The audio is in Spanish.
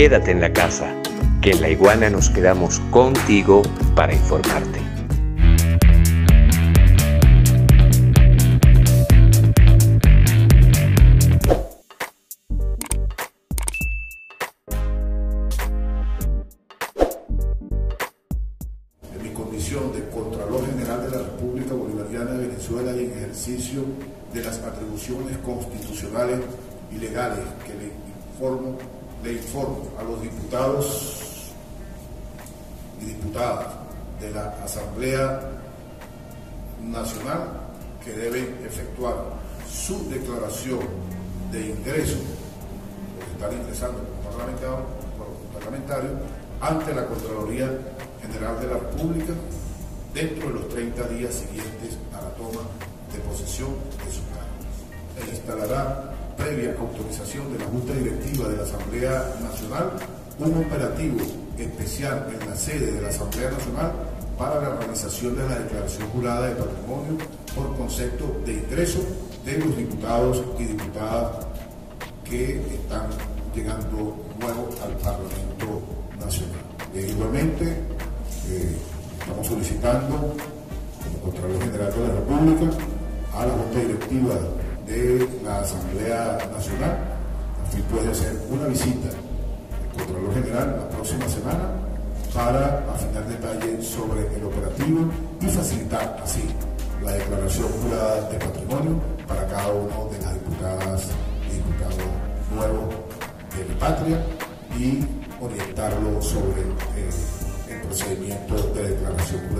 quédate en la casa, que en la iguana nos quedamos contigo para informarte. En mi condición de Contralor General de la República Bolivariana de Venezuela y en ejercicio de las atribuciones constitucionales y legales que le informo, le informo a los diputados y diputadas de la Asamblea Nacional que deben efectuar su declaración de ingreso por estar ingresando como parlamentario, como parlamentario ante la Contraloría General de la República dentro de los 30 días siguientes a la toma de posesión de sus cargos. Se instalará, previa autorización de la Junta Directiva de la Asamblea Nacional, un operativo especial en la sede de la Asamblea Nacional para la realización de la declaración jurada de patrimonio por concepto de ingreso de los diputados y diputadas que están llegando nuevos al Parlamento Nacional. E igualmente, eh, estamos solicitando, como Contralor General de la República, a la Junta Directiva de la Asamblea Nacional, a puede hacer una visita al Contralor General la próxima semana para afinar detalles sobre el operativo y facilitar así la declaración jurada de patrimonio para cada uno de las diputadas y diputados nuevos de la patria y orientarlo sobre eh, el procedimiento de declaración jurada